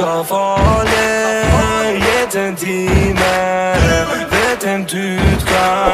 ka fale Jetën time Vetën ty t'ka